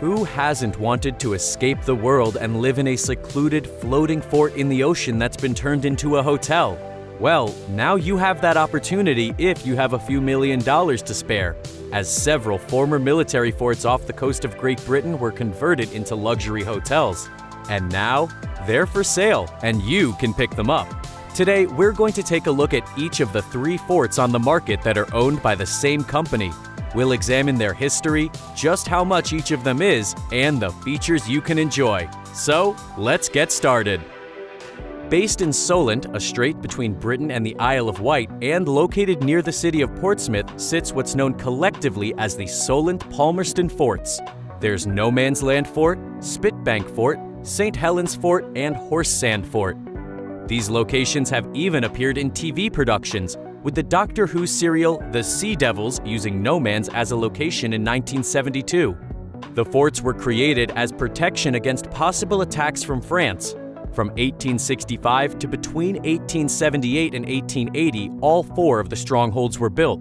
Who hasn't wanted to escape the world and live in a secluded, floating fort in the ocean that's been turned into a hotel? Well, now you have that opportunity if you have a few million dollars to spare, as several former military forts off the coast of Great Britain were converted into luxury hotels. And now, they're for sale, and you can pick them up. Today, we're going to take a look at each of the three forts on the market that are owned by the same company We'll examine their history, just how much each of them is, and the features you can enjoy. So, let's get started. Based in Solent, a strait between Britain and the Isle of Wight, and located near the city of Portsmouth, sits what's known collectively as the Solent Palmerston Forts. There's No Man's Land Fort, Spitbank Fort, St. Helens Fort, and Horse Sand Fort. These locations have even appeared in TV productions, with the Doctor Who serial The Sea Devils using No Man's as a location in 1972. The forts were created as protection against possible attacks from France. From 1865 to between 1878 and 1880, all four of the strongholds were built.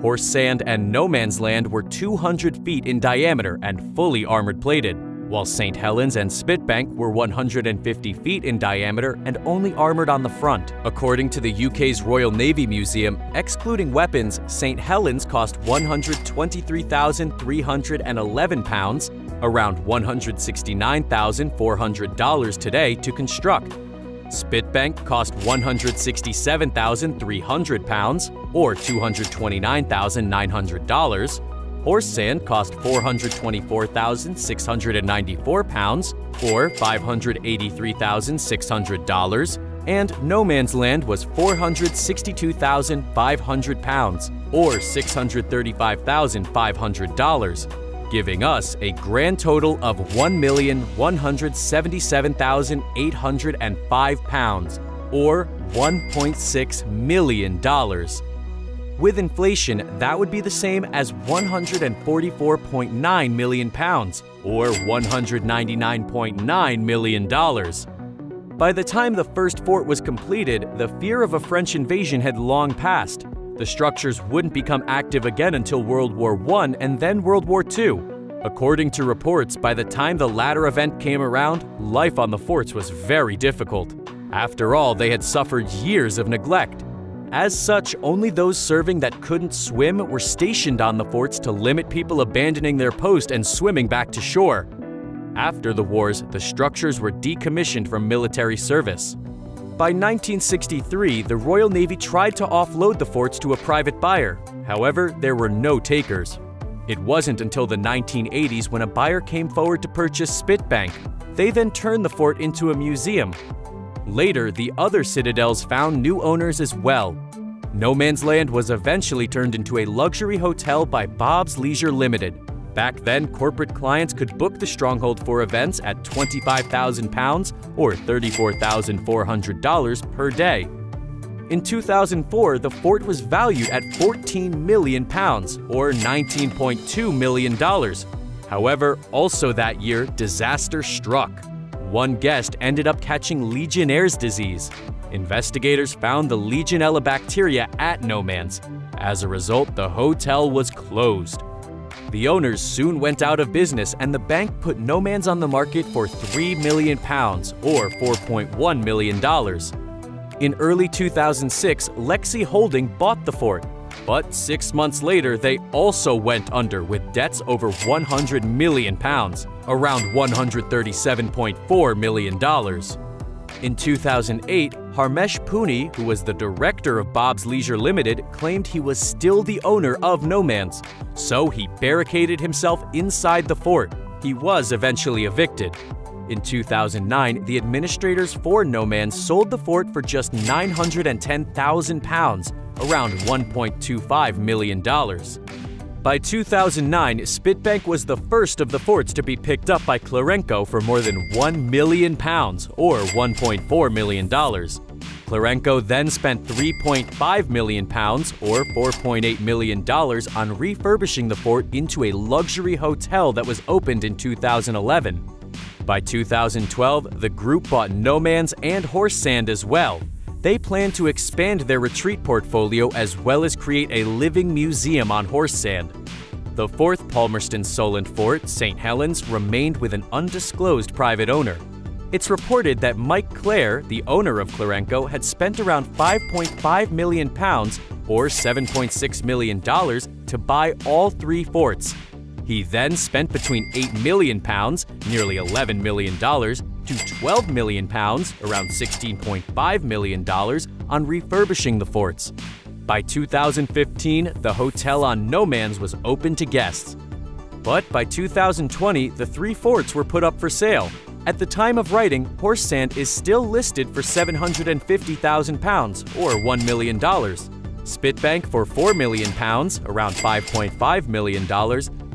Horse Sand and No Man's Land were 200 feet in diameter and fully armored plated while St. Helens and Spitbank were 150 feet in diameter and only armored on the front. According to the UK's Royal Navy Museum, excluding weapons, St. Helens cost £123,311, around $169,400 today to construct. Spitbank cost £167,300, or $229,900, Horse sand cost 424,694 pounds, or $583,600, and No Man's Land was 462,500 pounds, or $635,500, giving us a grand total of 1,177,805 pounds, or $1.6 million. With inflation, that would be the same as 144.9 million pounds, or $199.9 million. By the time the first fort was completed, the fear of a French invasion had long passed. The structures wouldn't become active again until World War I and then World War II. According to reports, by the time the latter event came around, life on the forts was very difficult. After all, they had suffered years of neglect. As such, only those serving that couldn't swim were stationed on the forts to limit people abandoning their post and swimming back to shore. After the wars, the structures were decommissioned from military service. By 1963, the Royal Navy tried to offload the forts to a private buyer. However, there were no takers. It wasn't until the 1980s when a buyer came forward to purchase Spitbank. They then turned the fort into a museum, Later, the other citadels found new owners as well. No Man's Land was eventually turned into a luxury hotel by Bob's Leisure Limited. Back then, corporate clients could book the stronghold for events at £25,000 or $34,400 per day. In 2004, the fort was valued at £14 million or $19.2 million. However, also that year, disaster struck. One guest ended up catching Legionnaire's disease. Investigators found the Legionella bacteria at No Man's. As a result, the hotel was closed. The owners soon went out of business and the bank put No Man's on the market for 3 million pounds or 4.1 million dollars. In early 2006, Lexi Holding bought the fort, but six months later, they also went under with debts over 100 million pounds, around $137.4 million. In 2008, Harmesh Pooni, who was the director of Bob's Leisure Limited, claimed he was still the owner of No Man's, so he barricaded himself inside the fort. He was eventually evicted. In 2009, the administrators for No Man's sold the fort for just 910,000 pounds, around $1.25 million. By 2009, Spitbank was the first of the forts to be picked up by Clarenco for more than 1 million pounds, or $1.4 million. Clarenco then spent 3.5 million pounds, or $4.8 million, on refurbishing the fort into a luxury hotel that was opened in 2011. By 2012, the group bought No Man's and Horse Sand as well, they plan to expand their retreat portfolio as well as create a living museum on horse sand. The fourth Palmerston Solent fort, St. Helens, remained with an undisclosed private owner. It's reported that Mike Clare, the owner of Clarenco, had spent around 5.5 million pounds or $7.6 million to buy all three forts. He then spent between 8 million pounds, nearly $11 million, to 12 million pounds, around $16.5 million, on refurbishing the forts. By 2015, the hotel on No Man's was open to guests. But by 2020, the three forts were put up for sale. At the time of writing, Horse Sand is still listed for 750,000 pounds, or $1 million. Spitbank for 4 million pounds, around $5.5 million,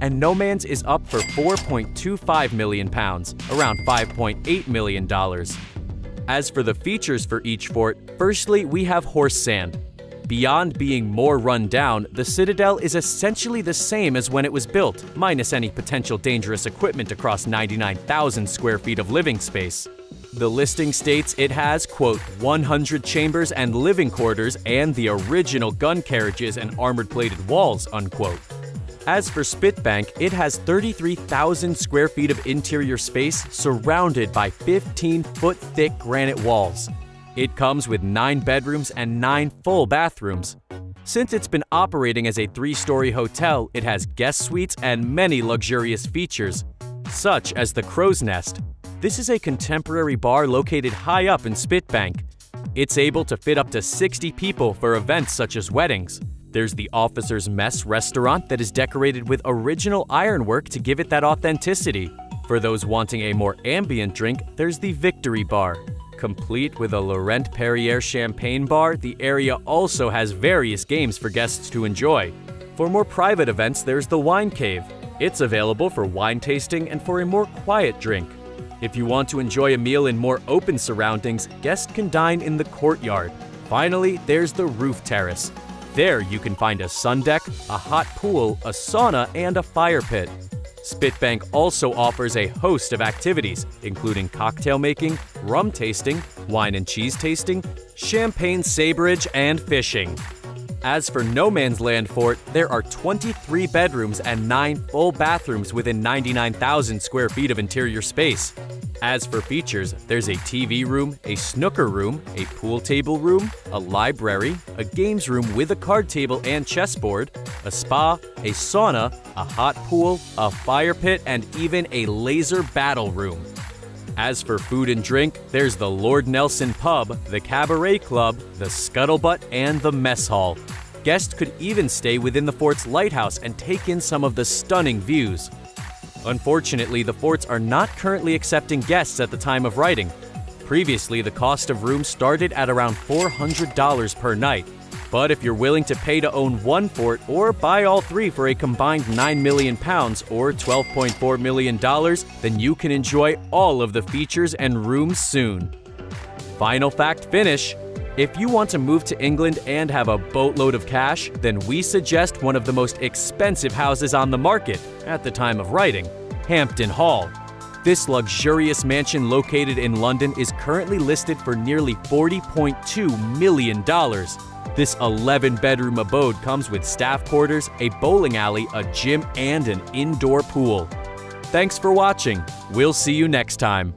and No Man's is up for 4.25 million pounds, around $5.8 million. As for the features for each fort, firstly we have horse sand. Beyond being more run down, the Citadel is essentially the same as when it was built, minus any potential dangerous equipment across 99,000 square feet of living space. The listing states it has, quote, 100 chambers and living quarters and the original gun carriages and armored plated walls, unquote. As for Spitbank, it has 33,000 square feet of interior space surrounded by 15 foot thick granite walls. It comes with 9 bedrooms and 9 full bathrooms. Since it's been operating as a three story hotel, it has guest suites and many luxurious features, such as the Crow's Nest. This is a contemporary bar located high up in Spitbank. It's able to fit up to 60 people for events such as weddings. There's the Officer's Mess restaurant that is decorated with original ironwork to give it that authenticity. For those wanting a more ambient drink, there's the Victory Bar. Complete with a Laurent Perrier champagne bar, the area also has various games for guests to enjoy. For more private events, there's the Wine Cave. It's available for wine tasting and for a more quiet drink. If you want to enjoy a meal in more open surroundings, guests can dine in the courtyard. Finally, there's the roof terrace. There you can find a sun deck, a hot pool, a sauna, and a fire pit. Spitbank also offers a host of activities, including cocktail making, rum tasting, wine and cheese tasting, champagne sabrage, and fishing. As for No Man's Land Fort, there are 23 bedrooms and 9 full bathrooms within 99,000 square feet of interior space. As for features, there's a TV room, a snooker room, a pool table room, a library, a games room with a card table and chessboard, a spa, a sauna, a hot pool, a fire pit, and even a laser battle room. As for food and drink, there's the Lord Nelson Pub, the Cabaret Club, the Scuttlebutt, and the Mess Hall. Guests could even stay within the fort's lighthouse and take in some of the stunning views. Unfortunately, the forts are not currently accepting guests at the time of writing. Previously, the cost of rooms started at around $400 per night. But if you're willing to pay to own one fort or buy all three for a combined 9 million pounds or $12.4 million, then you can enjoy all of the features and rooms soon. Final fact finish if you want to move to England and have a boatload of cash, then we suggest one of the most expensive houses on the market at the time of writing Hampton Hall. This luxurious mansion located in London is currently listed for nearly $40.2 million. This 11 bedroom abode comes with staff quarters, a bowling alley, a gym, and an indoor pool. Thanks for watching. We'll see you next time.